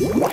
Woo!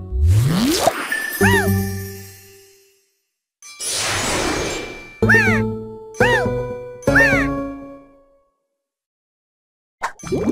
Woo!